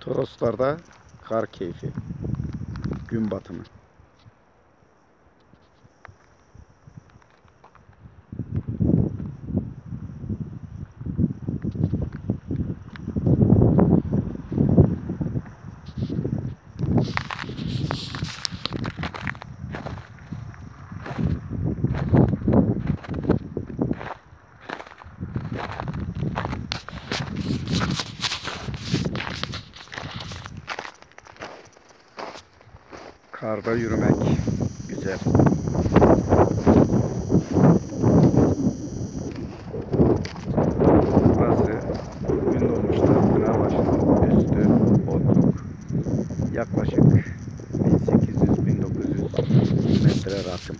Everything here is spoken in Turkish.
Toroslar'da kar keyfi. Gün batımı. Karda yürümek güzel. Burası Gündoğmuş'ta Pınarbaşı'nın üstü Botluk. Yaklaşık 1800-1900 metre rakım.